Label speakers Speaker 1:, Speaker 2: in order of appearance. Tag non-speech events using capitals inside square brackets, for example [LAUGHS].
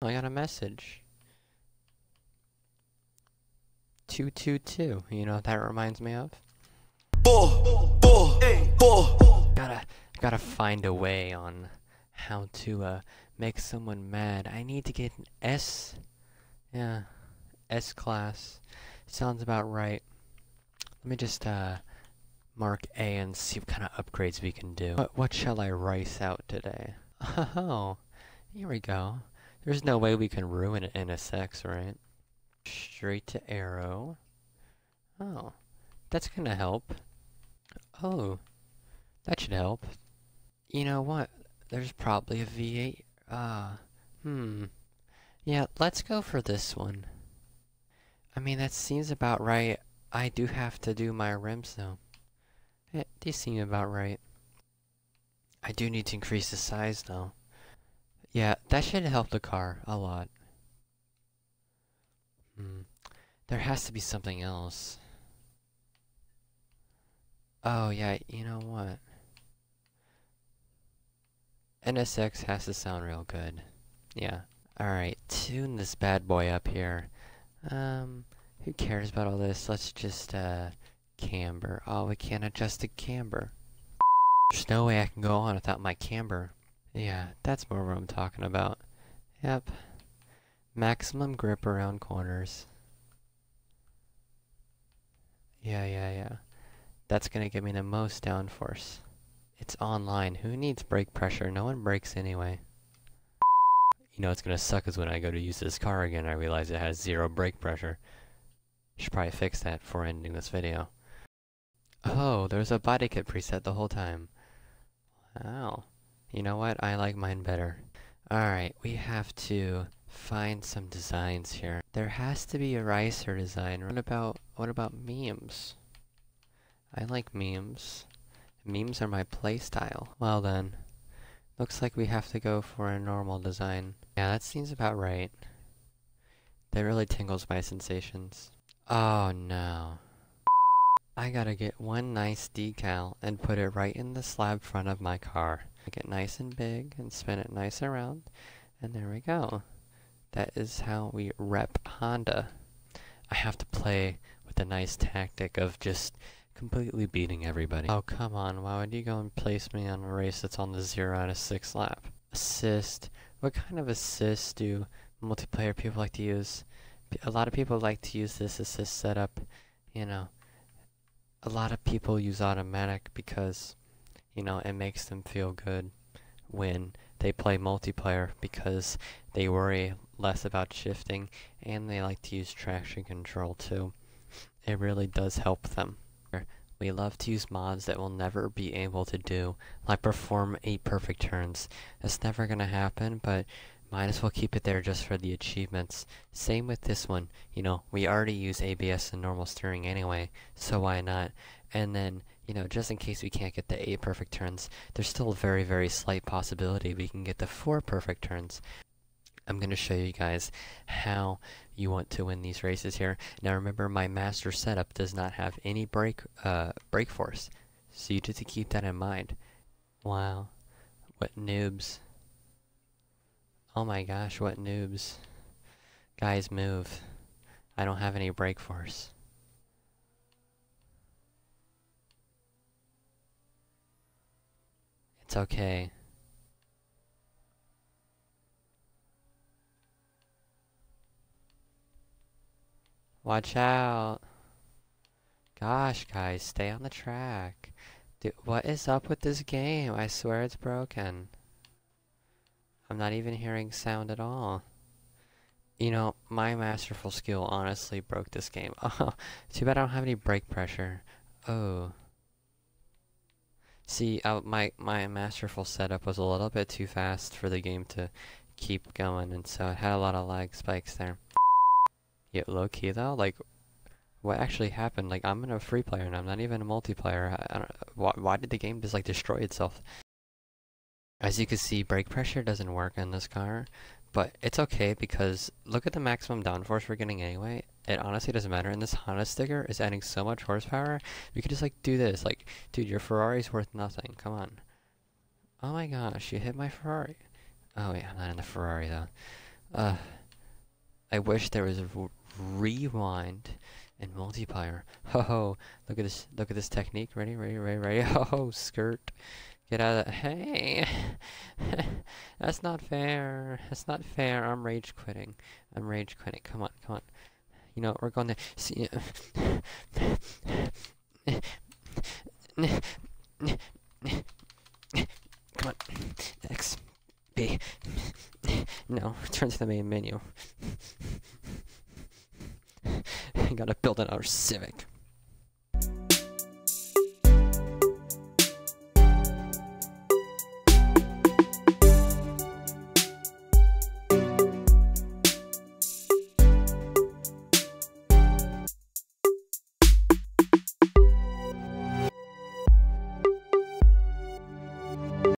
Speaker 1: I got a message. 222, you know what that reminds me of? Gotta, gotta find a way on how to, uh, make someone mad. I need to get an S. Yeah, S class. Sounds about right. Let me just, uh, mark A and see what kind of upgrades we can do. What, what shall I rice out today? [LAUGHS] Oh, here we go. There's no way we can ruin it in a sex, right? Straight to aero. Oh, that's gonna help. Oh, that should help. You know what? There's probably a V8. Ah, uh, hmm. Yeah, let's go for this one. I mean, that seems about right. I do have to do my rims, though. Yeah, these seem about right. I do need to increase the size, though. Yeah, that should help the car a lot. Hmm. There has to be something else. Oh, yeah, you know what? NSX has to sound real good. Yeah. Alright, tune this bad boy up here. Um, who cares about all this? Let's just, uh, camber. Oh, we can't adjust the camber. There's no way I can go on without my camber. Yeah, that's more what I'm talking about. Yep. Maximum grip around corners. Yeah, yeah, yeah. That's gonna give me the most downforce. It's online. Who needs brake pressure? No one brakes anyway. You know, it's gonna suck is when I go to use this car again, I realize it has zero brake pressure. Should probably fix that before ending this video. Oh, there's a body kit preset the whole time. Wow. You know what? I like mine better. Alright, we have to find some designs here. There has to be a ricer design. What about what about memes? I like memes. Memes are my playstyle. Well then, looks like we have to go for a normal design. Yeah, that seems about right. That really tingles my sensations. Oh no. I gotta get one nice decal and put it right in the slab front of my car. Make it nice and big and spin it nice around. And there we go. That is how we rep Honda. I have to play with the nice tactic of just completely beating everybody. Oh, come on. Why would you go and place me on a race that's on the 0 out of 6 lap? Assist. What kind of assist do multiplayer people like to use? A lot of people like to use this assist setup, you know. A lot of people use automatic because you know, it makes them feel good when they play multiplayer because they worry less about shifting and they like to use traction control too. It really does help them. We love to use mods that we'll never be able to do, like perform 8 perfect turns. That's never gonna happen, but might as well keep it there just for the achievements. Same with this one, you know, we already use ABS and normal steering anyway, so why not? And then you know, just in case we can't get the 8 perfect turns, there's still a very, very slight possibility we can get the 4 perfect turns. I'm going to show you guys how you want to win these races here. Now remember, my master setup does not have any brake, uh, brake force, so you need to keep that in mind. Wow, what noobs. Oh my gosh, what noobs. Guys, move. I don't have any brake force. It's okay. Watch out. Gosh, guys, stay on the track. Dude, what is up with this game? I swear it's broken. I'm not even hearing sound at all. You know, my masterful skill honestly broke this game. [LAUGHS] Oh, too bad I don't have any brake pressure. Oh. See, uh, my, my masterful setup was a little bit too fast for the game to keep going, and so it had a lot of lag spikes there. Yet low key though, like, what actually happened? Like, I'm in a free player and I'm not even a multiplayer. I, I why, why did the game just like destroy itself? As you can see, brake pressure doesn't work in this car, but it's okay because look at the maximum downforce we're getting anyway. It honestly doesn't matter. And this Honda sticker is adding so much horsepower. We could just like do this. Like, dude, your Ferrari's worth nothing. Come on. Oh my gosh, you hit my Ferrari. Oh wait, I'm not in the Ferrari though. Uh, I wish there was a rewind and multiplayer. Ho ho! Look at this! Look at this technique. Ready? Ready? Ready? Ready? [LAUGHS] Ho ho! Skirt. Get out of that. Hey! [LAUGHS] That's not fair. That's not fair. I'm rage quitting. I'm rage quitting. Come on, come on. You know, we're going to see. Uh, [LAUGHS] come on. X. B. No, return to the main menu. I [LAUGHS] gotta build another Civic.